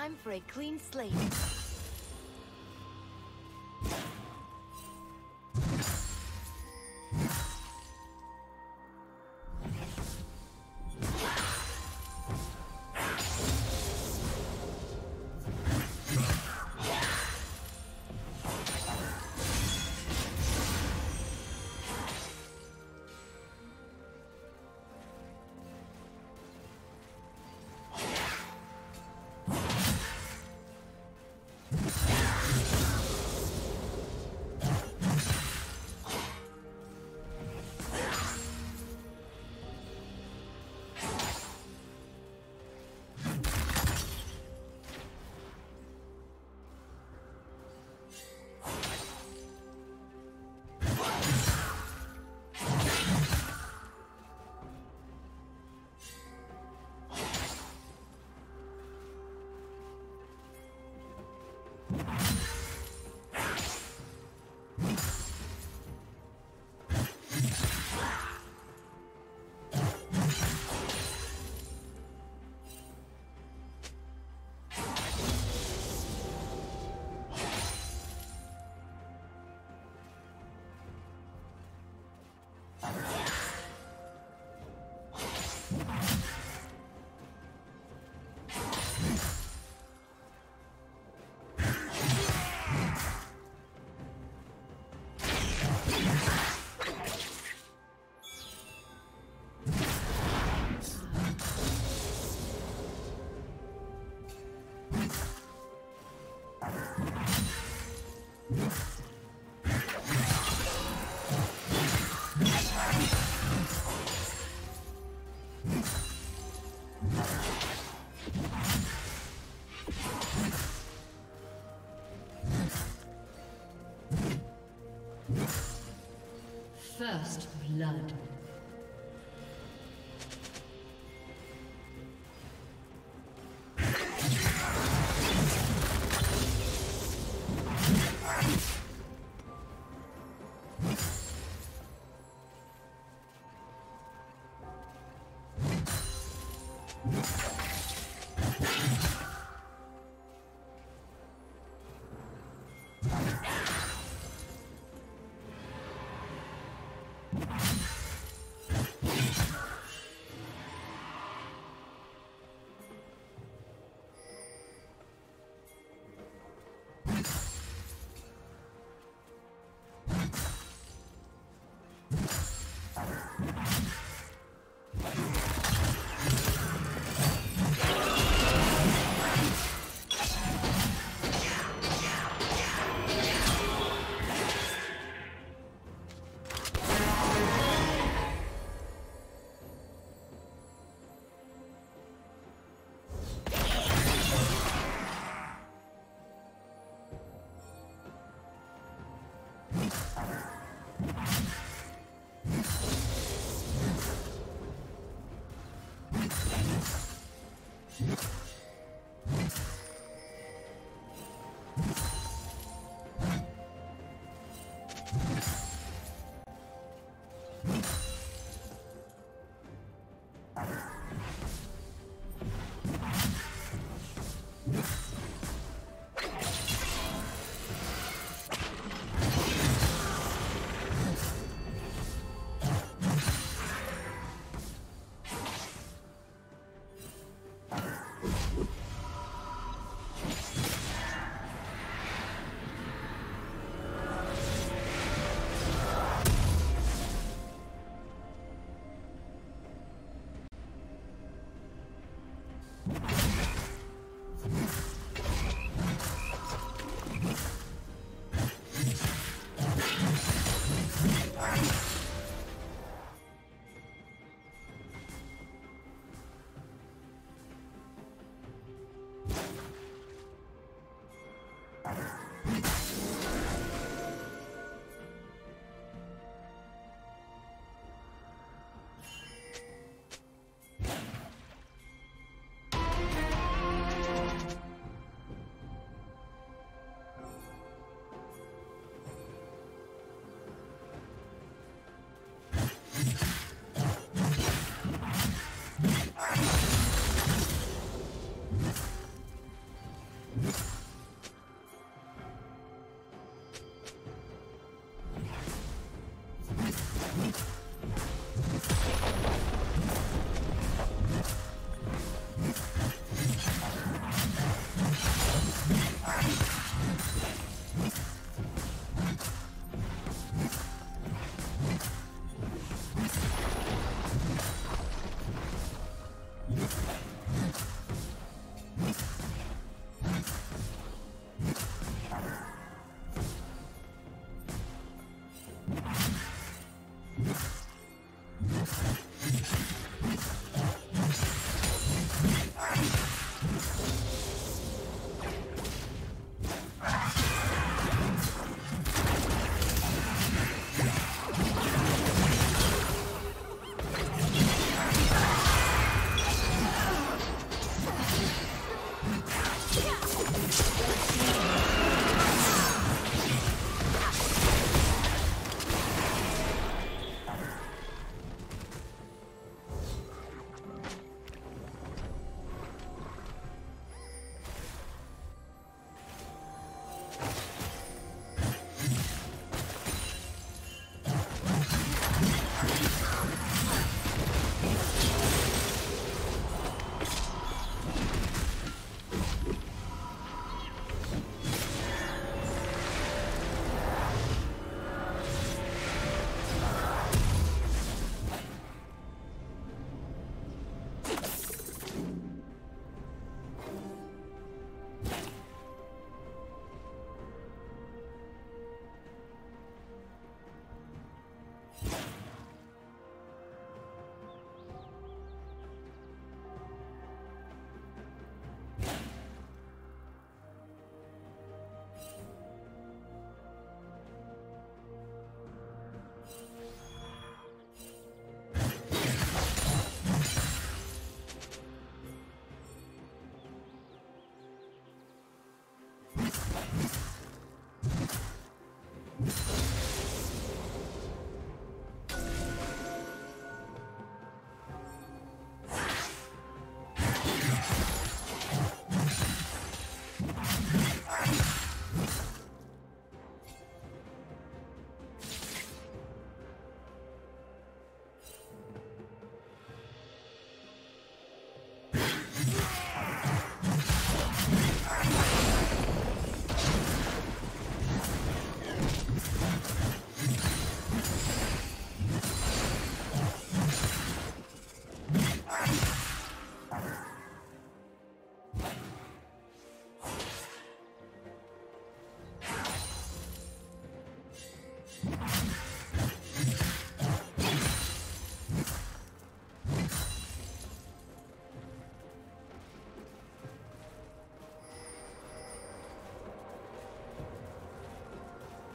Time for a clean slate. First blood.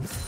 you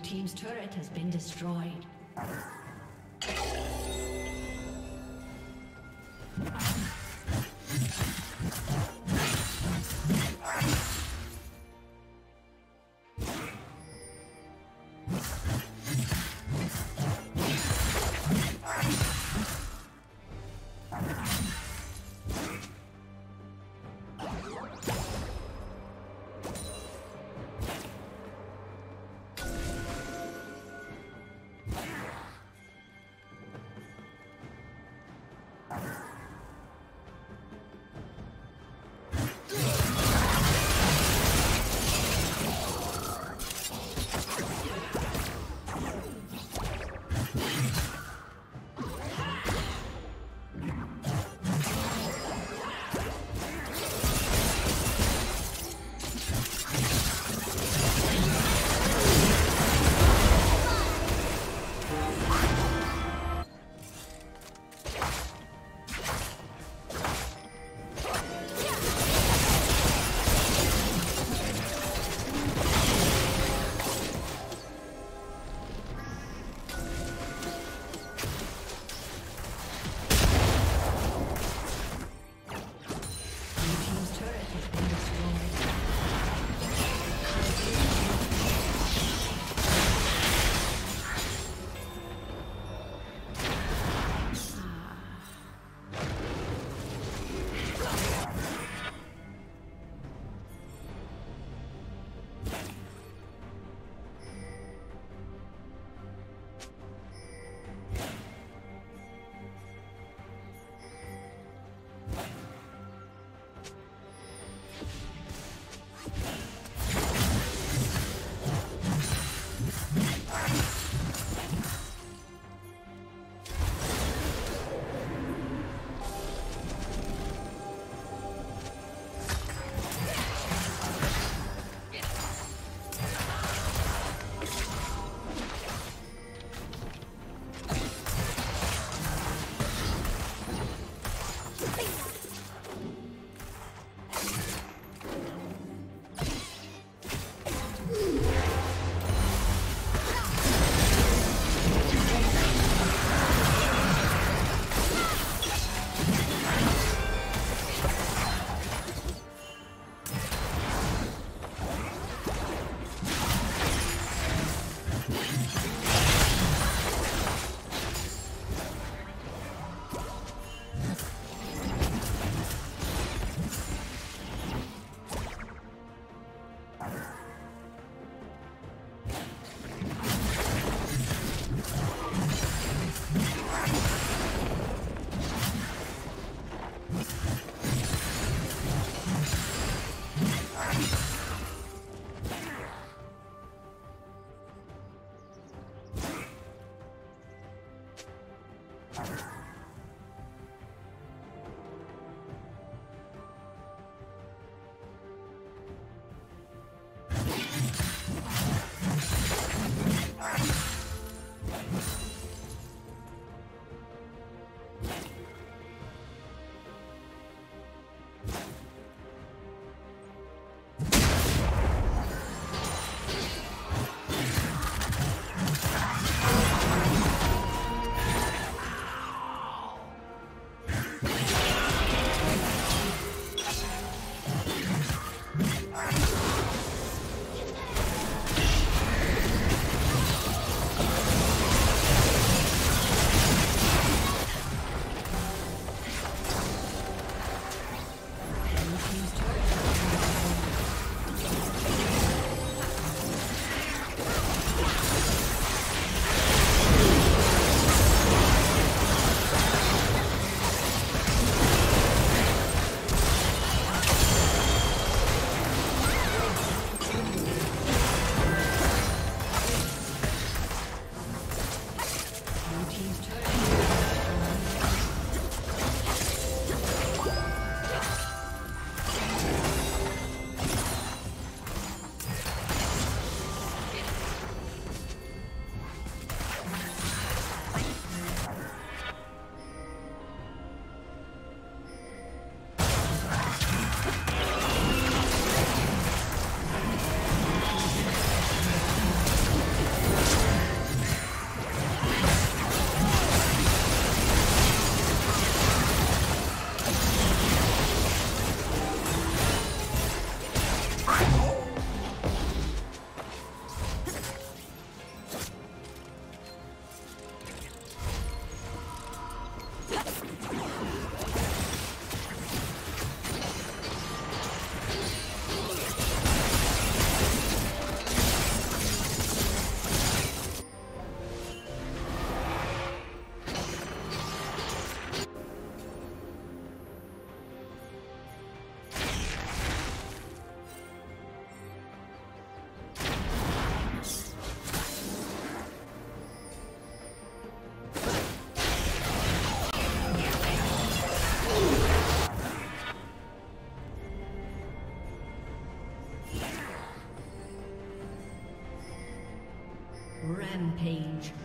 Team's turret has been destroyed. Rampage.